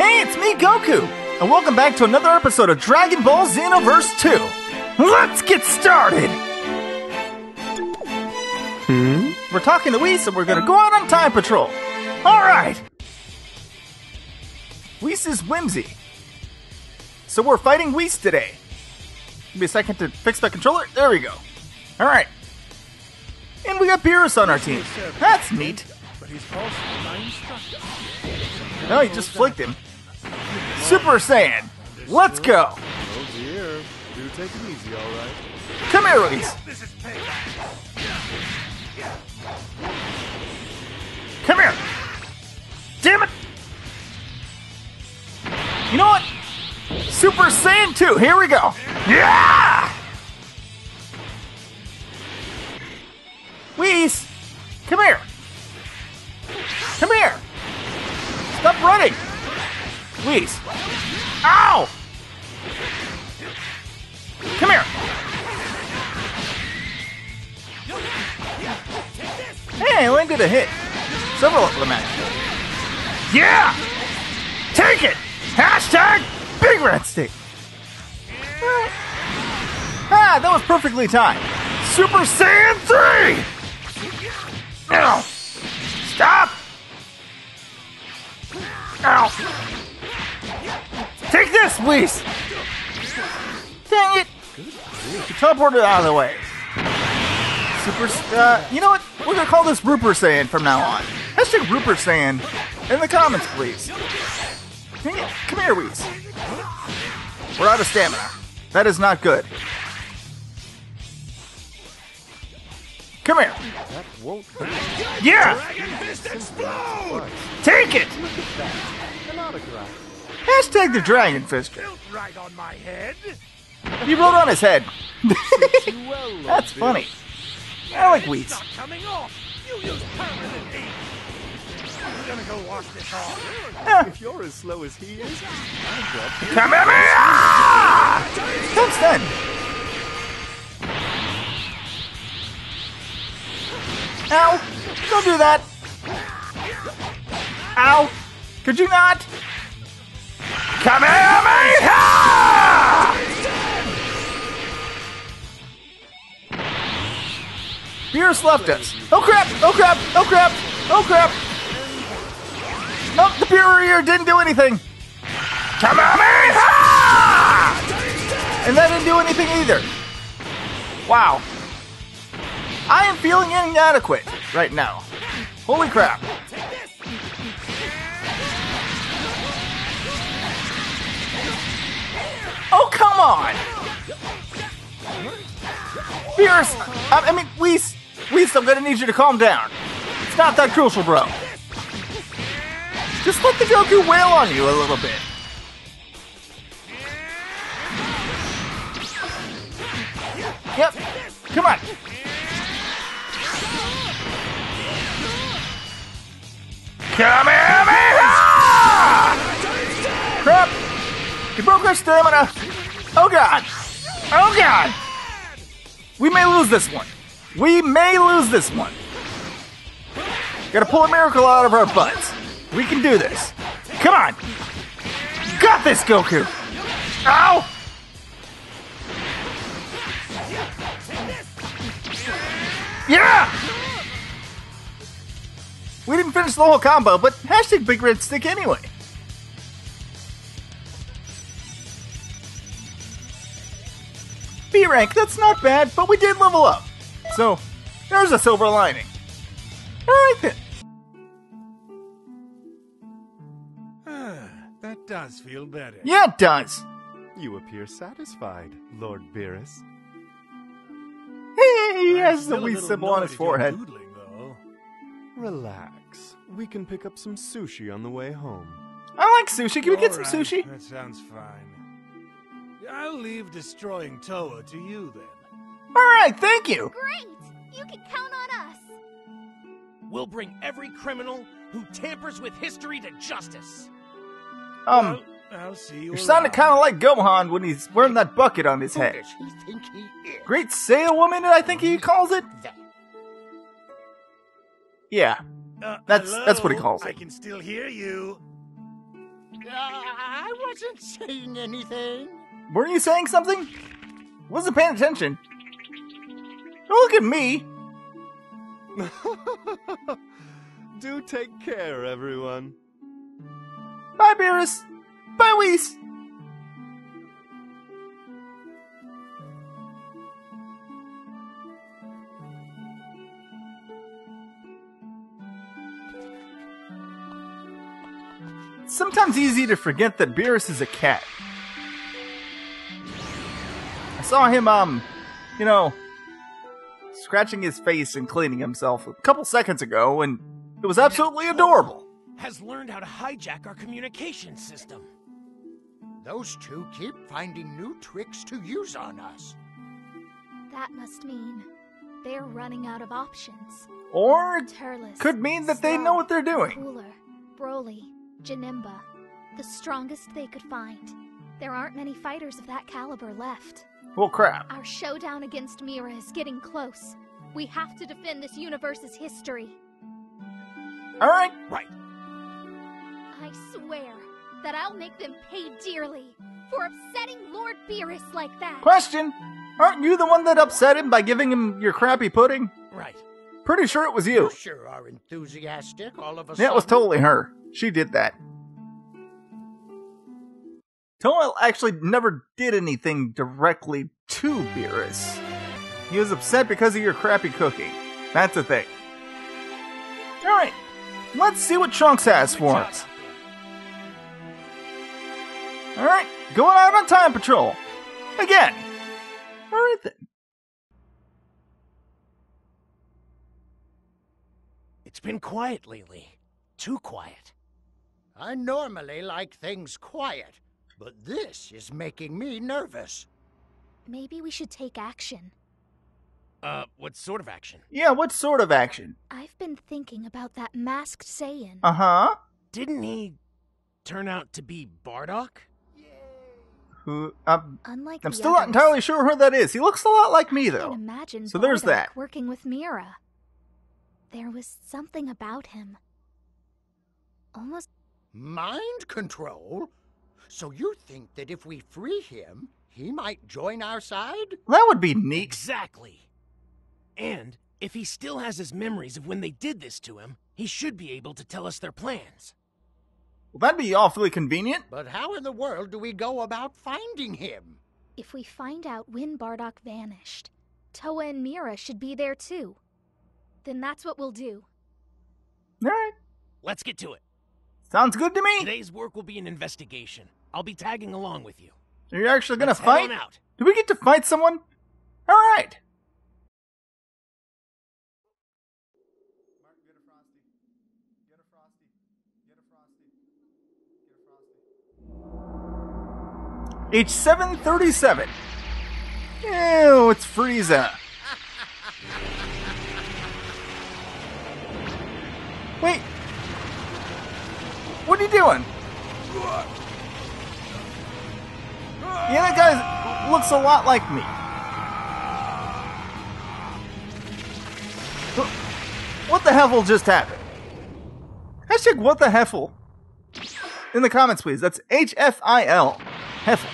Hey, it's me, Goku! And welcome back to another episode of Dragon Ball Xenoverse 2. Let's get started! Hmm? We're talking to Whis and we're gonna go out on time patrol. Alright! Whis is Whimsy. So we're fighting Whis today. Give me a second to fix my controller. There we go. Alright. And we got Beerus on our team. That's neat. But he's also my instructor. No, he just flicked him. Super Saiyan! Let's go! Oh dear. Do take it easy, alright? Come here, payback. Come here! Damn it! You know what? Super Saiyan 2, here we go! Yeah! A hit. Several of them actually. Yeah! Take it! Hashtag Big Red Stick! Ah, that was perfectly timed. Super Saiyan 3! Ow! Stop! Ow! Take this, please! Dang it! You teleported out of the way. Super. Uh, you know what? We're gonna call this Rupert Saiyan from now on. Hashtag Rupert Saiyan in the comments, please. Dang it. Come here, Whis. We're out of stamina. That is not good. Come here. Yeah! Fist! Take it! Hashtag the Dragon. Built right on. He wrote on his head. You That's funny. I like It's not coming off. You use permanent ink. I'm gonna go wash this off. If you're as slow as he is, Come at me! Thanks then. Ow! Don't do that! Ow! Could you not? Come at me! Beerus left us. Oh crap! Oh crap! Oh crap! Oh crap! Oh, the Beer didn't do anything. Ah! And that didn't do anything either. Wow. I am feeling inadequate right now. Holy crap. Oh, come on! Fierce! I, I mean, Whis, Whis, I'm gonna need you to calm down. It's not that crucial, bro. Just let the Goku wail on you a little bit. Yep. Come on. Come here! Crap! He broke our stamina. Oh god. Oh god. We may lose this one. We may lose this one. Gotta pull a miracle out of our butts. We can do this. Come on. Got this, Goku. Ow! Yeah! We didn't finish the whole combo, but hashtag Big Red Stick anyway. B rank, that's not bad, but we did level up. So, there's a silver lining. Alright then. Ah, that does feel better. Yeah, it does. you appear satisfied, Lord Beerus. He I'm has the still a wee little symbol on his forehead. doodling, though. Relax. We can pick up some sushi on the way home. I like sushi. Can we get some All right, sushi? That sounds fine. I'll leave destroying Towa to you then. Alright, thank you. Great! You can count on us! We'll bring every criminal who tampers with history to justice. Um, Well, I'll see you you're sounding kind of like Gohan when he's wearing that bucket on his Who head. does he think he is? Great Saiyaman, I think he calls it. Yeah. Uh, That's- that's what he calls it. I can still hear you. Uh, I wasn't saying anything. Were you saying something? Wasn't paying attention. Don't look at me. Do take care, everyone. Bye, Beerus. Bye, Whis. It's sometimes easy to forget that Beerus is a cat. I saw him, um, you know, scratching his face and cleaning himself a couple seconds ago, and it was absolutely adorable. Has learned how to hijack our communication system. Those two keep finding new tricks to use on us. That must mean they're running out of options. Or Turles. could mean that they know what they're doing. Cooler, Broly, Janemba. The strongest they could find. There aren't many fighters of that caliber left. Well, crap. Our showdown against Mira is getting close. We have to defend this universe's history. All right. Right. I swear that I'll make them pay dearly for upsetting Lord Beerus like that. Question: Aren't you the one that upset him by giving him your crappy pudding? Right. Pretty sure it was You you. sure are enthusiastic all of a Yeah, sudden. it was totally her. She did that. Towa actually never did anything directly to Beerus. He was upset because of your crappy cooking. That's the thing. Alright, let's see what Trunks has for us. Alright, going out on time patrol. Again. Alright then. It's been quiet lately. Too quiet. I normally like things quiet, but this is making me nervous. Maybe we should take action. Uh, what sort of action? Yeah, what sort of action? I've been thinking about that masked Saiyan. Uh huh. Didn't he turn out to be Bardock? Who? Um, Unlike I'm the still not entirely sure who that is. He looks a lot like me, I though. can imagine So there's that. working with Mira. There was something about him. Almost Mind control? So you think that if we free him, he might join our side? That would be neat. Exactly. And if he still has his memories of when they did this to him, he should be able to tell us their plans. Well, that'd be awfully convenient. But how in the world do we go about finding him? if we find out when Bardock vanished, Towa and Mira should be there too. Then that's what we'll do. All right. Let's get to it. Sounds good to me. Today's work will be an investigation. I'll be tagging along with you. So you're actually gonna Let's fight? out. Do we get to fight someone? All right. H737. Ew, it's Frieza. Wait. What are you doing? Yeah, that guy looks a lot like me. What the heffel just happened? Hashtag what the heffel. In the comments, please. That's H F I L. Heffel.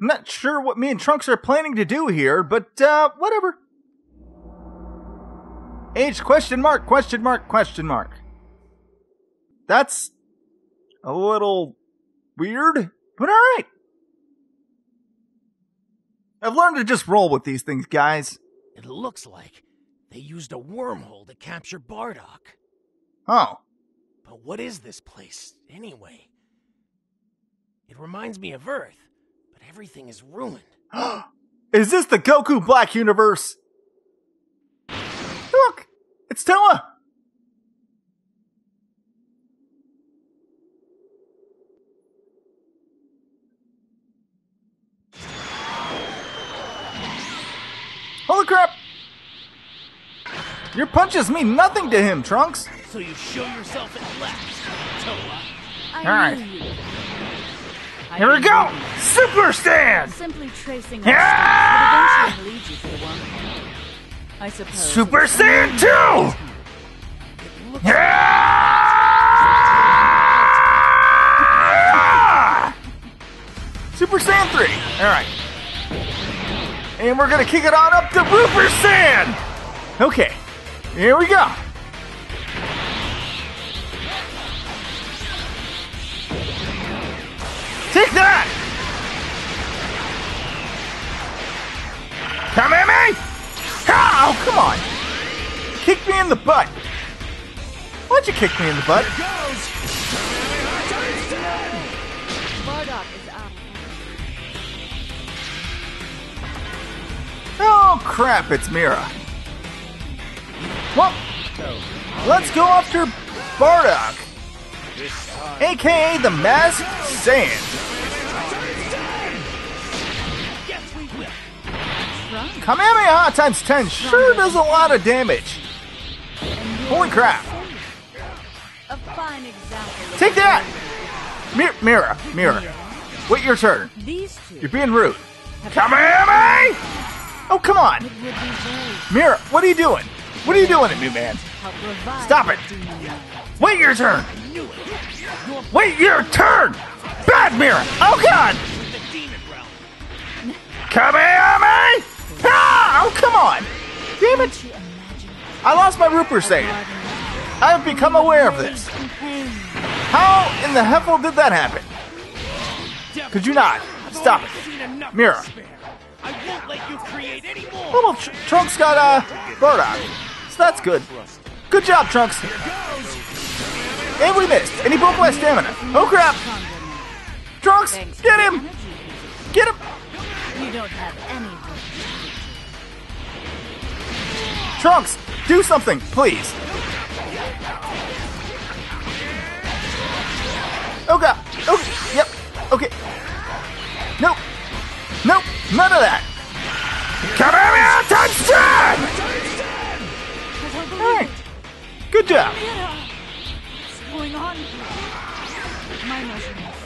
I'm not sure what me and Trunks are planning to do here, but uh, whatever. H question mark, question mark, question mark. That's a little weird, but alright. I've learned to just roll with these things, guys. It looks like they used a wormhole to capture Bardock. Oh. But what is this place, anyway? It reminds me of Earth, but everything is ruined. Is this the Goku Black Universe? Look! It's Towa! Holy crap! Your punches mean nothing to him, Trunks! So you show yourself at last, Towa. Alright. Here we go! Super Saiyan! Simply tracing Yeah! I suppose. Super Saiyan 2! Yeah! Super Saiyan 3. Alright. And we're gonna kick it on up to Rupert Saiyan! Okay. Here we go. Take that! Come Oh, come on! Kick me in the butt! Why'd you kick me in the butt? Oh crap, it's Mira. Well, let's go after Bardock, aka the Masked Saiyan. Kamehameha times 10 sure does a lot of damage. Holy crap. A fine example. of Take that! Mir- Mira, Mira. Wait your turn. You're being rude. Kamehameha! Oh, come on. would be very Mira, what are you doing? What are you doing, new man? Stop it. Wait your turn! Wait your turn! Bad Mira! Oh god! Kamehameha! Ah! Oh come on! Damn it! I lost my Rupert Saiyan. I have become aware of this. How in the heffel did that happen? Could you not? Stop it. Mira. despair. I won't let you create any more. Little tr- Trunks got a uh, Bardock. So that's good. Good job, Trunks. And we missed. And he broke my stamina. Oh crap! Trunks, get him! Get him! You don't have any. Trunks, do something, please. Oh god. Okay. Yep. Okay. Nope. Nope. None of that. Kamehameha times 10! Alright. Good job. What's going on? My measurements.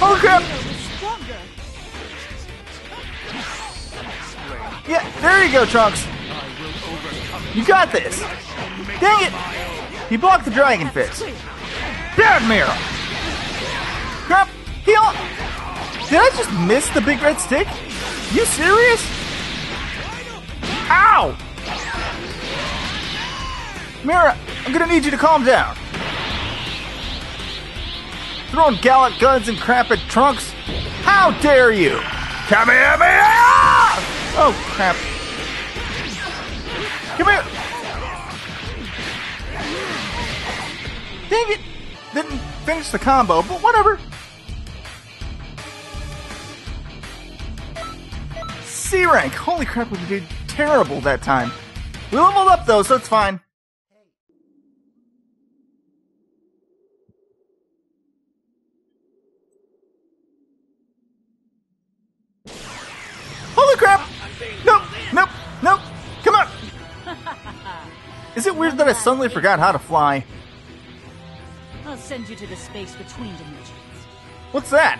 Oh crap. Yeah, there you go, Trunks. You got this. Dang it. He blocked the Dragon Fist. Bad Mira. Crap. He all... Did I just miss the big red stick? You serious? Ow! Mira, I'm gonna need you to calm down. Throwing Galick guns and crap at trunks? How dare you? Come here, Kamehameha! Oh, crap. Come here! Dang it! Didn't finish the combo, but whatever. C rank. Holy crap, we did terrible that time. We leveled up though, so it's fine. Is it weird that I suddenly forgot how to fly? I'll send you to the space between dimensions. What's that?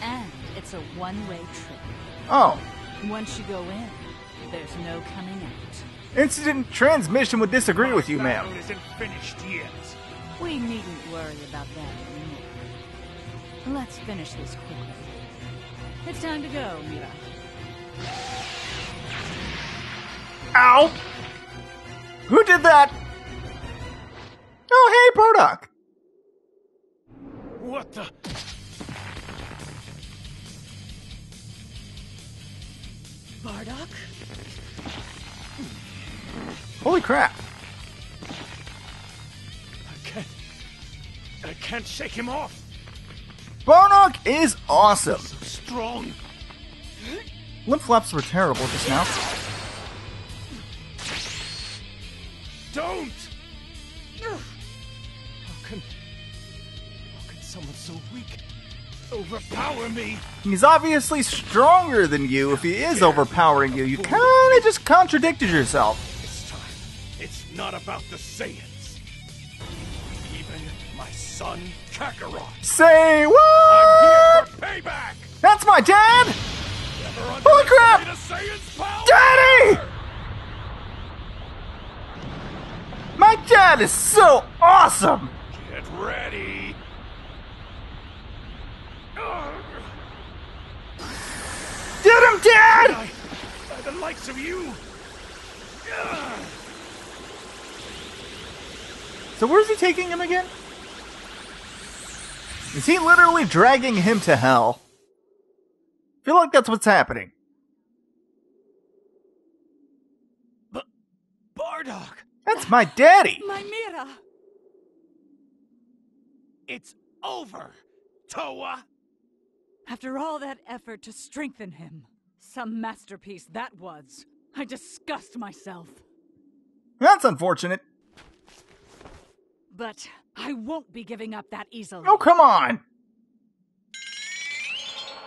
And it's a one-way trip. Oh, Once you go in, there's no coming out. Instant Transmission would disagree with you, ma'am. Battle isn't finished yet. We needn't worry about that anymore. Let's finish this quickly. It's time to go, Mira. Ow! Who did that? Oh, hey, Bardock. What the? Bardock? Holy crap. I can't. I can't shake him off. Bardock is awesome. Strong. Lip flaps were terrible just now. Can? How can someone so weak overpower me? He's obviously stronger than you if he is overpowering you. You kinda just contradicted yourself. This time, it's not about the Saiyans. Even my son Kakarot. Say I'm what? here for payback. That's my dad! Holy crap! underestimate a Saiyan's power. Daddy! Dad is so awesome! Get ready. Get him, Dad! I, by the likes of you. So where's he taking him again? Is he literally dragging him to hell? I feel like that's what's happening. Bardock! That's my daddy! My Mira! It's over, Towa! After all that effort to strengthen him, some masterpiece that was. I disgust myself. That's unfortunate. But I won't be giving up that easily. Oh, come on!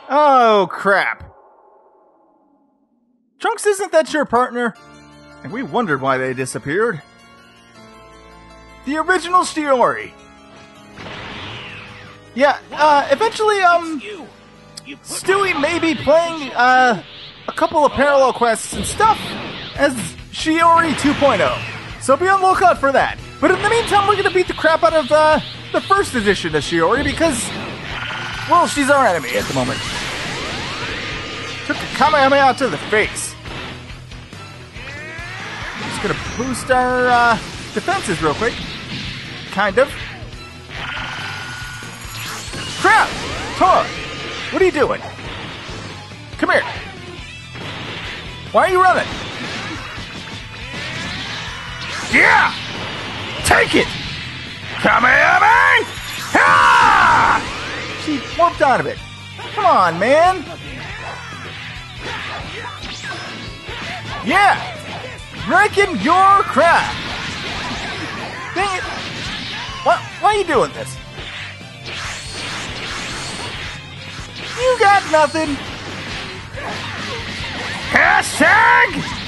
Oh, crap. Trunks, isn't that your partner? And we wondered why they disappeared. The original Shiori. Yeah, uh, eventually, um, You! You put Stewie may be playing, uh, a couple of parallel quests and stuff as Shiori 2.0. So be on the lookout for that. But in the meantime, we're gonna beat the crap out of, uh, the first edition of Shiori because, well, she's our enemy at the moment. Took a Kamehameha out to the face. Just gonna boost our, uh, defenses real quick. Kind of. Crap! Tora! What are you doing? Come here. Why are you running? Yeah! Take it! Kamehameha! Ah! She warped out of it. Come on, man. Yeah! Breaking your crap! Dang it! Why are you doing this? You got nothing. Hashtag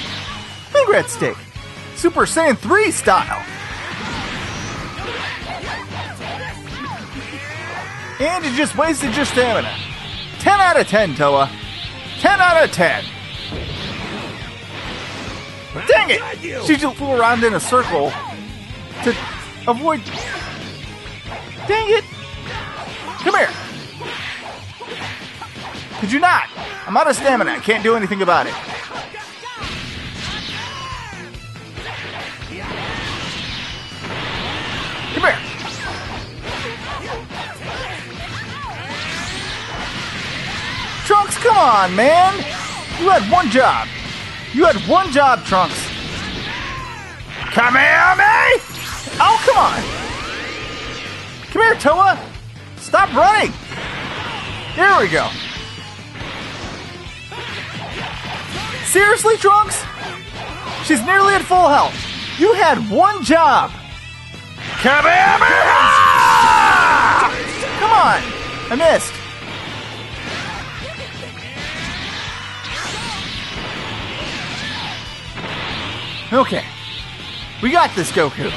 Big Red Stick. Super Saiyan 3 style. And you just wasted your stamina. 10 out of 10, Towa. 10 out of 10. Dang it! She just flew around in a circle to avoid. Dang it! Come here. Could you not? I'm out of stamina. I can't do anything about it. Come here. Trunks, come on, man. You had one job. You had one job, Trunks. Kamehameha! Oh, come on. Come here, Towa. Stop running. There we go. Seriously, Trunks? She's nearly at full health. You had one job. Kamehameha! Come on. I missed. Okay. We got this, Goku.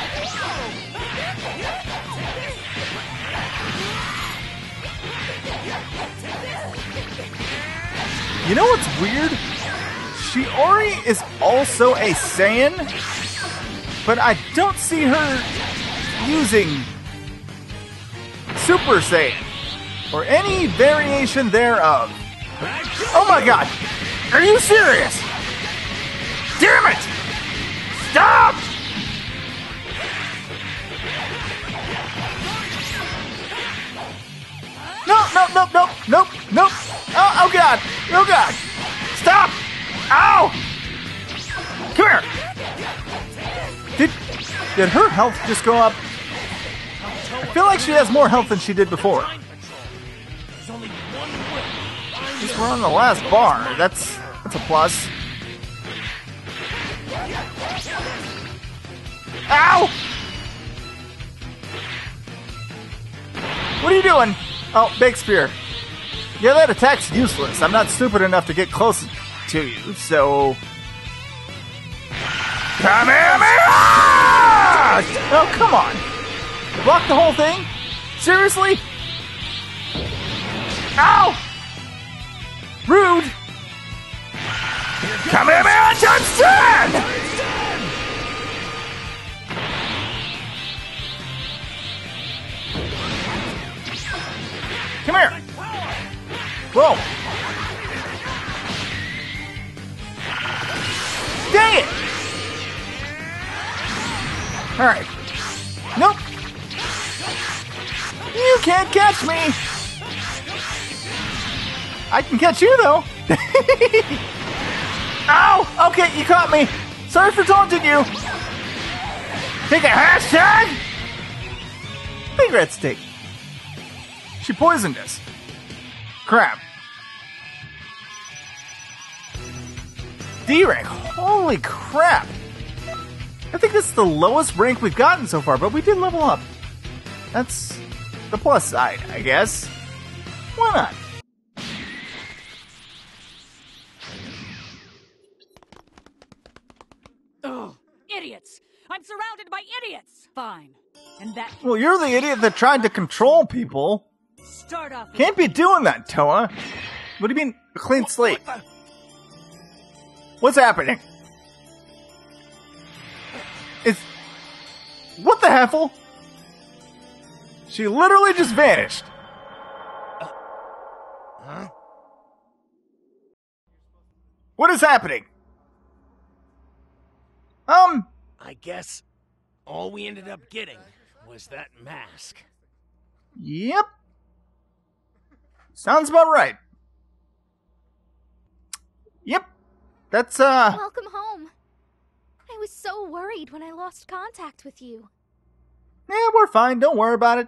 You know what's weird? Shiori is also a Saiyan, but I don't see her using Super Saiyan or any variation thereof. Oh my god! Are you serious? Damn it! Stop! No, no, no, no, nope, nope. Oh, oh god, oh god. Ow! Come here. Did did her health just go up? I feel like she has more health than she did before. We're on the last bar. That's that's a plus. Ow! What are you doing? Oh, Big Spear. Yeah, that attack's useless. I'm not stupid enough to get close to you. So. Come out! Oh, come on! Block the whole thing? Seriously? Ow! Rude! Come here, man! Times 10! Come here! Whoa! Dang it! Alright. Nope. You can't catch me! I can catch you though! Ow! Okay, you caught me! Sorry for taunting you! Take a hashtag! Big red stick. She poisoned us. Crap. D rank. Holy crap. I think this is the lowest rank we've gotten so far, but we did level up. That's the plus side, I guess. Why not? Ugh, idiots! I'm surrounded by idiots! Fine. And that Well, you're the idiot that tried to control people. start off. Can't be doing that, Towa. What do you mean, a clean slate? What's happening? What the heffle? She literally just vanished. Huh? What is happening? Um, I guess all we ended up getting was that mask. yep. Sounds about right. Yep. That's, uh. Welcome home. I was so worried when I lost contact with you. Yeah, we're fine. Don't worry about it.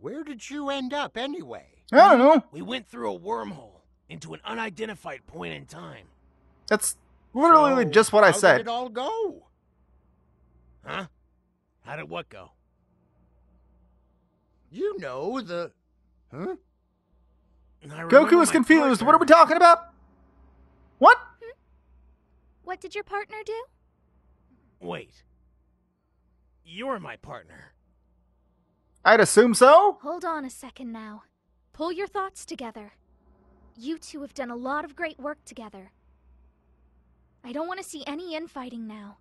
Where did you end up anyway? I don't know. We went through a wormhole into an unidentified point in time. That's literally So, just what I said. how. Did it all go? Huh? How did what go? You know the. Huh? Goku is confused. partner- What are we talking about? What? What did your partner do? Wait. You're my partner. I'd assume so. Hold on a second now. Pull your thoughts together. You two have done a lot of great work together. I don't want to see any infighting now.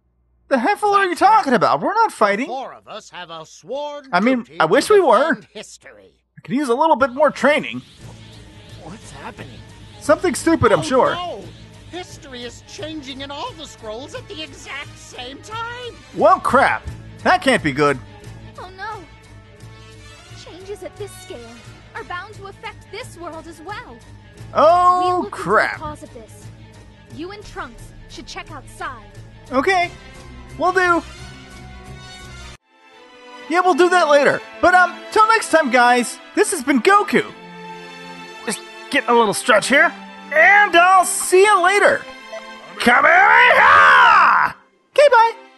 The heffle are you talking about? We're not fighting. Four of us have a sworn. I mean, duty I wish we were. defend History. I could use a little bit more training. What's happening? Something stupid, I'm Oh, sure. No. History is changing in all the scrolls at the exact same time. Well, crap. That can't be good. Oh no! Changes at this scale are bound to affect this world as well. we'll Oh, look crap. the cause of this. You and Trunks should check outside. Okay, we'll do. Yeah, we'll do that later. But um, till next time, guys. This has been Goku. Just getting a little stretch here, and I'll see you later. Kamehameha! Okay, bye.